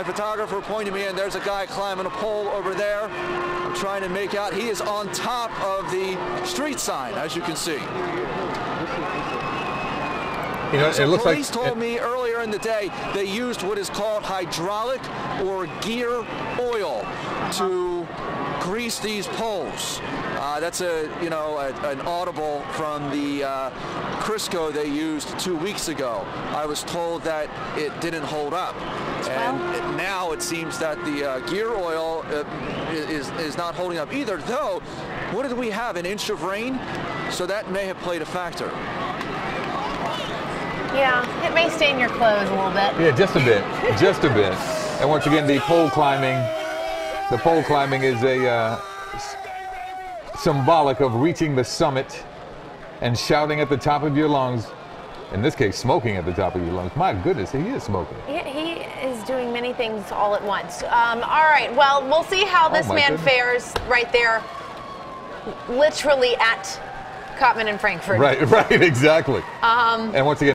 my photographer pointed me in. There's a guy climbing a pole over there. I'm trying to make out. He is on top of the street sign, as you can see. You know, So it looks police like told me earlier in the day they used what is called hydraulic or gear oil to grease these poles. Uh, that's a you know a, an audible from the uh, Crisco they used two weeks ago. I was told that it didn't hold up, and it- now it seems that the uh, gear oil uh, is is not holding up either. Though, what did we have? An inch of rain, so that may have played a factor. Yeah, it may stain your clothes a little bit. Yeah, just a bit, just a bit. And once again, the pole climbing, the pole climbing is a uh, symbolic of reaching the summit and shouting at the top of your lungs. In this case, smoking at the top of your lungs. My goodness, he is smoking. He, he is doing many things all at once. Um, all right, well, we'll see how this my man goodness. fares right there, literally at Cottman and Frankford. Right, right, exactly. Um, and once again.